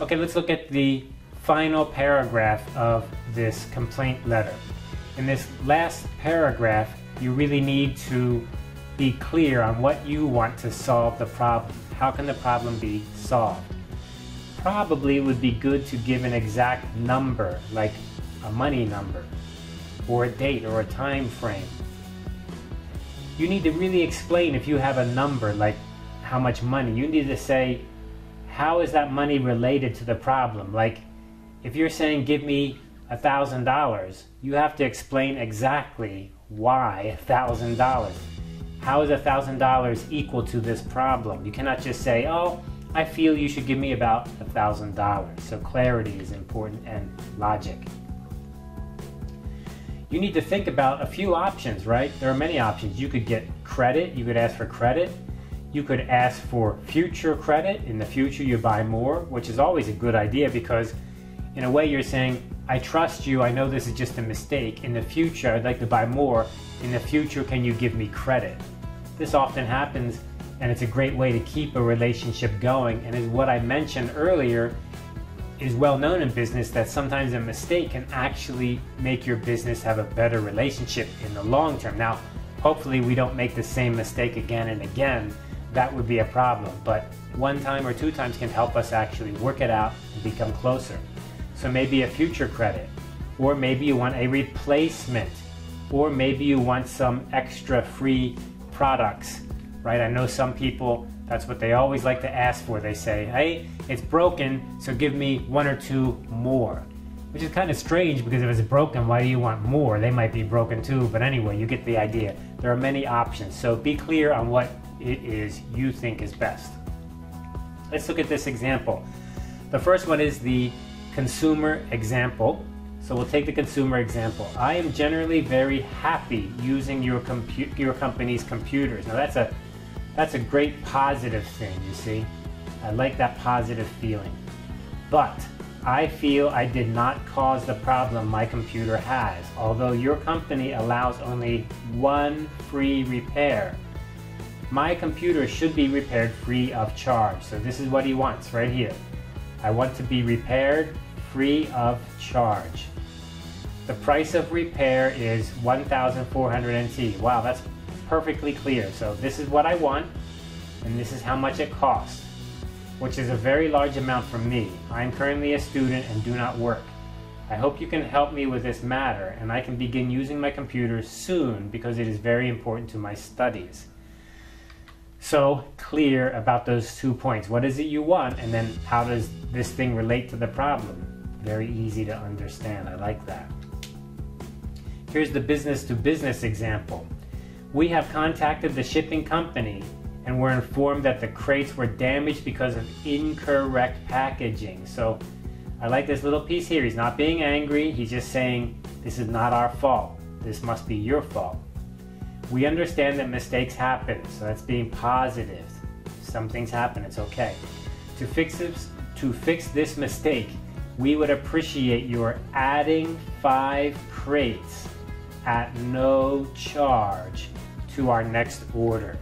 Okay, let's look at the final paragraph of this complaint letter. In this last paragraph, you really need to be clear on what you want to solve the problem. How can the problem be solved? Probably it would be good to give an exact number, like a money number, or a date, or a time frame. You need to really explain if you have a number, like how much money. You need to say, how is that money related to the problem? Like, if you're saying, give me a thousand dollars, you have to explain exactly why a thousand dollars. How is a thousand dollars equal to this problem? You cannot just say, oh, I feel you should give me about a thousand dollars. So clarity is important and logic. You need to think about a few options, right? There are many options. You could get credit, you could ask for credit. You could ask for future credit. In the future, you buy more, which is always a good idea because, in a way, you're saying, I trust you. I know this is just a mistake. In the future, I'd like to buy more. In the future, can you give me credit? This often happens, and it's a great way to keep a relationship going. And as what I mentioned earlier, is well known in business that sometimes a mistake can actually make your business have a better relationship in the long term. Now, hopefully, we don't make the same mistake again and again that would be a problem. But one time or two times can help us actually work it out and become closer. So maybe a future credit, or maybe you want a replacement, or maybe you want some extra free products, right? I know some people, that's what they always like to ask for. They say, hey, it's broken, so give me one or two more. Which is kind of strange because if it's broken, why do you want more? They might be broken too, but anyway, you get the idea. There are many options, so be clear on what it is you think is best. Let's look at this example. The first one is the consumer example. So we'll take the consumer example. I am generally very happy using your compu- your company's computers. Now that's a that's a great positive thing, you see. I like that positive feeling. But I feel I did not cause the problem my computer has. Although your company allows only one free repair, my computer should be repaired free of charge. So this is what he wants right here. I want to be repaired free of charge. The price of repair is 1,400 NT. Wow, that's perfectly clear. So this is what I want, and this is how much it costs, which is a very large amount for me. I am currently a student and do not work. I hope you can help me with this matter, and I can begin using my computer soon because it is very important to my studies so clear about those two points. What is it you want? And then how does this thing relate to the problem? Very easy to understand. I like that. Here's the business to business example. We have contacted the shipping company and were informed that the crates were damaged because of incorrect packaging. So I like this little piece here. He's not being angry, he's just saying, This is not our fault. This must be your fault. We understand that mistakes happen, so that's being positive. Some things happen, it's okay. To fix this, to fix this mistake, we would appreciate your adding five crates at no charge to our next order.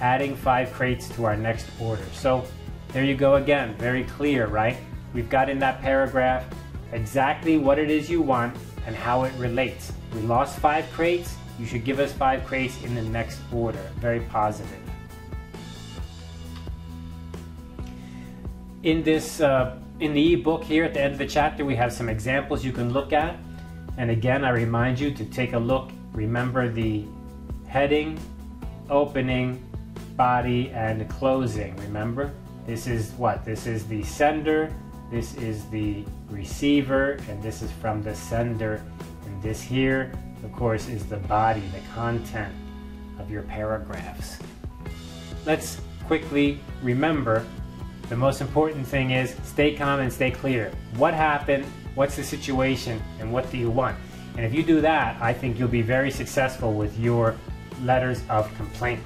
Adding five crates to our next order. So there you go again, very clear, right? We've got in that paragraph exactly what it is you want and how it relates. We lost five crates, you should give us five crates in the next order. Very positive. In this, uh, in the ebook here at the end of the chapter, we have some examples you can look at. And again, I remind you to take a look. Remember the heading, opening, body, and closing. Remember? This is what? This is the sender, this is the receiver, and this is from the sender. And this here of course, is the body, the content of your paragraphs. Let's quickly remember the most important thing is stay calm and stay clear. What happened? What's the situation? And what do you want? And if you do that, I think you'll be very successful with your letters of complaint.